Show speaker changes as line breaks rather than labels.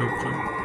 hopefully.